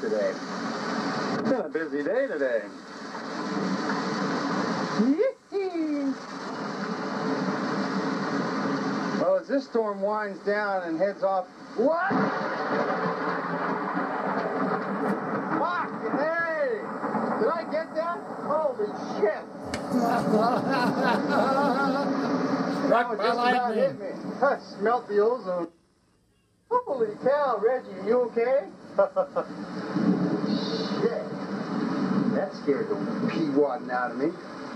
today. It's been a busy day today. well, as this storm winds down and heads off. What? Fuck! Hey! Did I get that? Holy shit! Struck That by just hit me. I smelt the ozone. Holy cow, Reggie, you okay? Shit. That scared the pee wadding out of me.